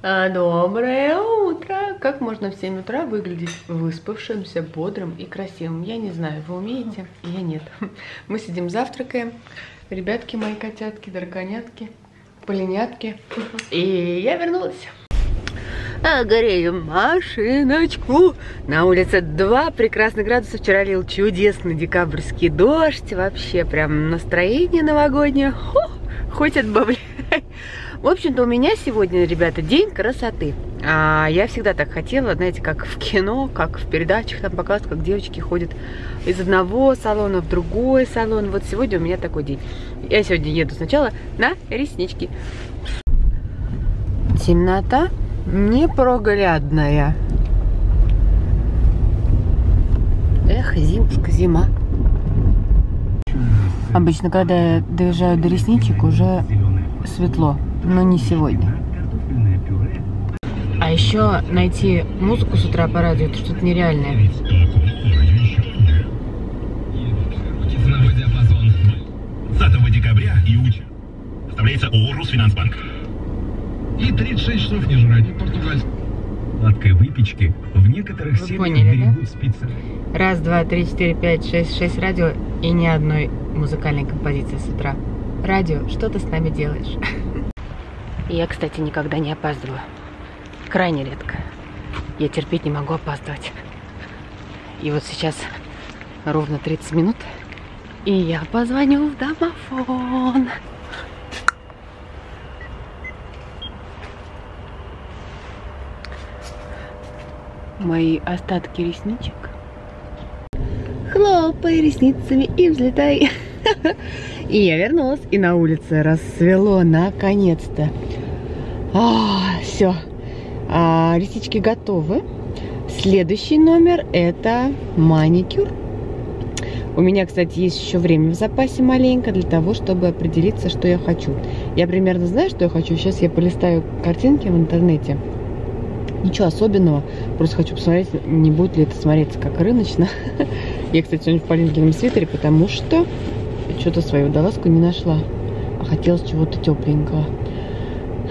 А, Доброе утро! Как можно в 7 утра выглядеть выспавшимся, бодрым и красивым? Я не знаю, вы умеете? Я нет. Мы сидим завтракаем. Ребятки мои котятки, драконятки, полинятки. И я вернулась. А, горею машиночку. На улице 2 прекрасных градуса. Вчера лил чудесный декабрьский дождь. Вообще прям настроение новогоднее. Хо, хоть отбавляй. В общем-то, у меня сегодня, ребята, день красоты. А я всегда так хотела, знаете, как в кино, как в передачах там показывают, как девочки ходят из одного салона в другой салон. Вот сегодня у меня такой день. Я сегодня еду сначала на реснички. Темнота непроглядная. Эх, зимушка, зима. Обычно, когда я доезжаю до ресничек, уже светло но не сегодня. А еще найти музыку с утра по радио, это что-то нереальное. декабря и уча. Оставляется ООО «Русфинансбанк». И 36 часов не жрать. Португальский. Сладкой выпечки в некоторых Вы поняли, берегут да? специально. Раз, два, три, четыре, пять, шесть, шесть радио и ни одной музыкальной композиции с утра. Радио, что ты с нами делаешь? Я, кстати, никогда не опаздываю. Крайне редко. Я терпеть не могу опаздывать. И вот сейчас ровно 30 минут, и я позвоню в домофон. Мои остатки ресничек. Хлопай ресницами и взлетай. И я вернулась, и на улице рассвело наконец-то. А, все. А, реснички готовы. Следующий номер это маникюр. У меня, кстати, есть еще время в запасе маленько для того, чтобы определиться, что я хочу. Я примерно знаю, что я хочу. Сейчас я полистаю картинки в интернете. Ничего особенного. Просто хочу посмотреть, не будет ли это смотреться как рыночно. Я, кстати, сегодня в Полинкином свитере, потому что что-то свою водолазку не нашла. А хотелось чего-то тепленького.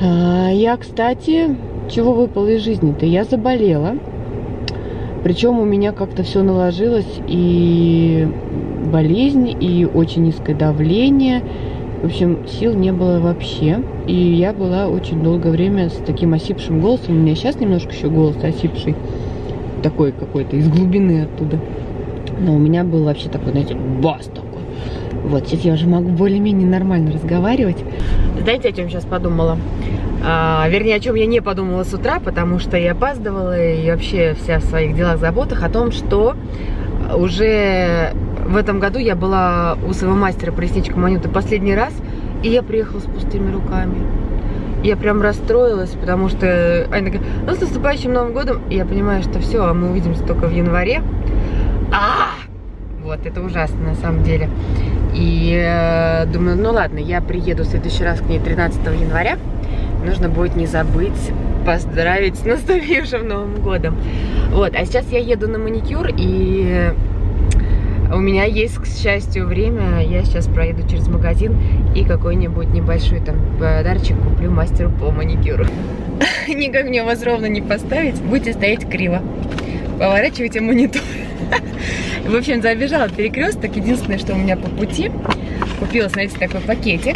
А, я, кстати, чего выпало из жизни-то? Я заболела. Причем у меня как-то все наложилось. И болезнь, и очень низкое давление. В общем, сил не было вообще. И я была очень долгое время с таким осипшим голосом. У меня сейчас немножко еще голос осипший. Такой какой-то, из глубины оттуда. Но у меня был вообще такой, знаете, бас такой. Вот, сейчас я уже могу более-менее нормально разговаривать. Знаете, о чем сейчас подумала? А, вернее, о чем я не подумала с утра, потому что я опаздывала и вообще вся в своих делах, заботах о том, что уже в этом году я была у своего мастера по ресничкам последний раз, и я приехала с пустыми руками. Я прям расстроилась, потому что Аня говорит, ну с наступающим Новым годом, и я понимаю, что все, а мы увидимся только в январе. Вот, это ужасно на самом деле. И э, думаю, ну ладно, я приеду в следующий раз к ней 13 января. Нужно будет не забыть поздравить с наступившим Новым годом. Вот, а сейчас я еду на маникюр, и у меня есть, к счастью, время. Я сейчас проеду через магазин и какой-нибудь небольшой там подарочек куплю мастеру по маникюру. Никак мне вас ровно не поставить. Будете стоять криво. Поворачивайте монитор. В общем, забежала перекресток. Единственное, что у меня по пути, купила, знаете, такой пакетик.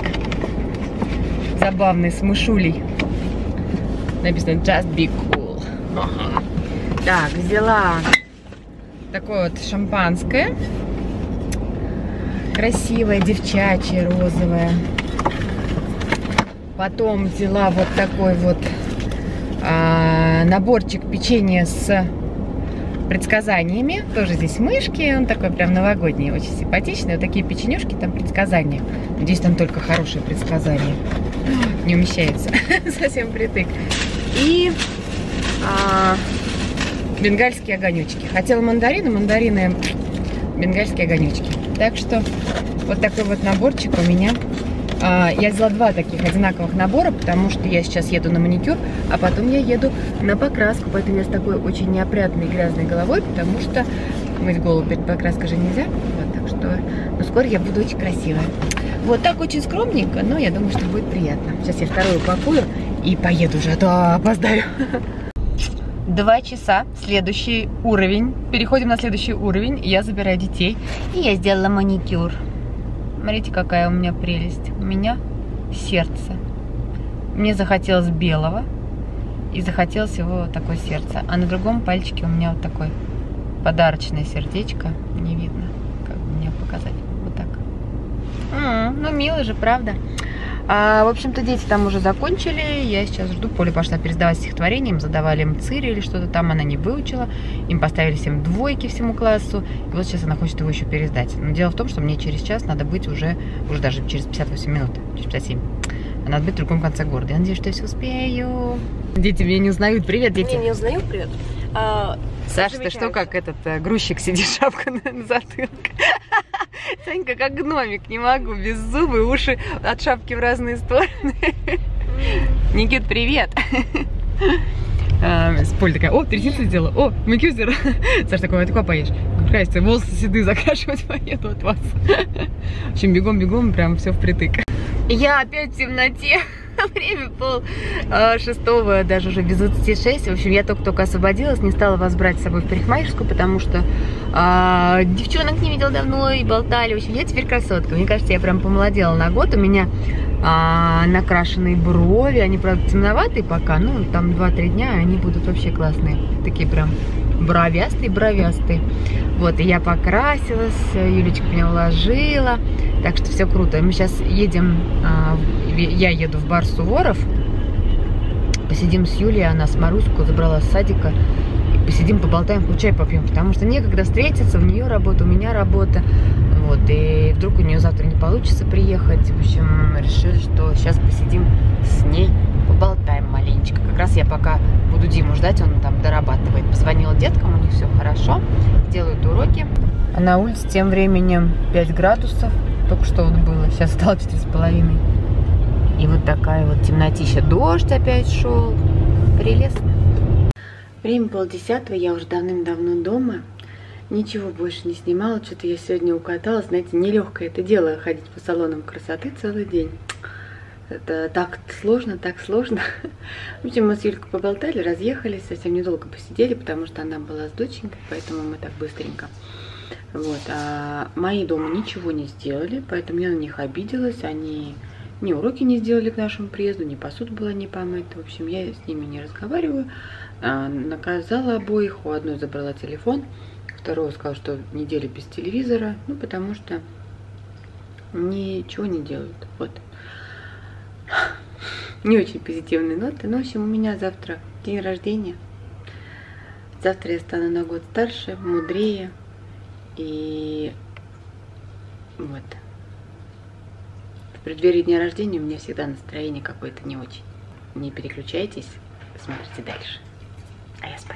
Забавный, с мышулей. Написано Just be cool. Так, взяла такое вот шампанское. Красивое, девчачье, розовое. Потом взяла вот такой вот а, наборчик печенья с предсказаниями. Тоже здесь мышки, он такой прям новогодний, очень симпатичный. Вот такие печенюшки, там предсказания. Надеюсь, там только хорошие предсказания. Не умещается. Совсем притык. И а, бенгальские огонечки. Хотела мандарины, мандарины бенгальские огонечки. Так что вот такой вот наборчик у меня я взяла два таких одинаковых набора, потому что я сейчас еду на маникюр, а потом я еду на покраску. Поэтому я с такой очень неопрятной грязной головой, потому что мыть голову перед покраской же нельзя. Вот, так что, ну, скоро я буду очень красивая. Вот так очень скромненько, но я думаю, что будет приятно. Сейчас я вторую упакую и поеду уже, а то опоздаю. Два часа, следующий уровень. Переходим на следующий уровень. Я забираю детей. И я сделала маникюр. Смотрите, какая у меня прелесть. У меня сердце. Мне захотелось белого. И захотелось его такое сердце. А на другом пальчике у меня вот такой подарочное сердечко. Не видно, как мне показать. Вот так. М -м, ну, милый же, правда? А, в общем-то, дети там уже закончили. Я сейчас жду. Поля пошла пересдавать стихотворение. Им задавали им цири или что-то там. Она не выучила. Им поставили всем двойки всему классу. И вот сейчас она хочет его еще пересдать. Но дело в том, что мне через час надо быть уже, уже даже через 58 минут, через 57. Надо быть в другом конце города. Я надеюсь, что я все успею. Дети меня не узнают. Привет, дети. Не, не узнают, привет. А, Саша, ты что, как этот э, грузчик сидишь, шапка на, на затылке? Санька, как гномик, не могу, без зубы, уши от шапки в разные стороны. Никит, привет! А, Поль такая, о, ты ресницы сделала, о, макюзер. Саша такой, а ты куда поедешь? Краситься, волосы седые закрашивать поеду от вас. В общем, бегом-бегом, прям все впритык. Я опять в темноте. Время пол а, шестого, даже уже без 26. В общем, я только-только освободилась, не стала вас брать с собой в парикмахерскую, потому что а, девчонок не видела давно и болтали. В общем, я теперь красотка. Мне кажется, я прям помолодела на год. У меня а, накрашенные брови, они, правда, темноватые пока, ну, там 2-3 дня, они будут вообще классные. Такие прям бровястые-бровястые. Вот, и я покрасилась, Юлечка меня уложила, так что все круто. Мы сейчас едем, а, я еду в бар Суворов, посидим с Юлей, она с Маруську забрала с садика, посидим, поболтаем, чай попьем, потому что некогда встретиться, у нее работа, у меня работа, вот, и вдруг у нее завтра не получится приехать, в общем, решили, что сейчас посидим с ней, поболтаем маленечко. Как раз я пока буду Диму ждать, он там дорабатывает. Позвонила деткам, у них все хорошо, делают уроки. А на улице тем временем 5 градусов, только что вот было, сейчас стало 4,5. И вот такая вот темнотища. Дождь опять шел. Прелестно. Время полдесятого, я уже давным-давно дома. Ничего больше не снимала, что-то я сегодня укаталась. Знаете, нелегкое это дело ходить по салонам красоты целый день. Это так сложно, так сложно. В общем, мы с Юлькой поболтали, разъехались, совсем недолго посидели, потому что она была с доченькой, поэтому мы так быстренько. Вот, а мои дома ничего не сделали, поэтому я на них обиделась. Они ни уроки не сделали к нашему приезду, ни посуду была не помыта. В общем, я с ними не разговариваю. А, наказала обоих. У одной забрала телефон, второй сказал, что неделю без телевизора. Ну, потому что ничего не делают. Вот не очень позитивные ноты. Но, в общем, у меня завтра день рождения. Завтра я стану на год старше, мудрее. И вот. В преддверии дня рождения у меня всегда настроение какое-то не очень. Не переключайтесь, смотрите дальше. А я спать.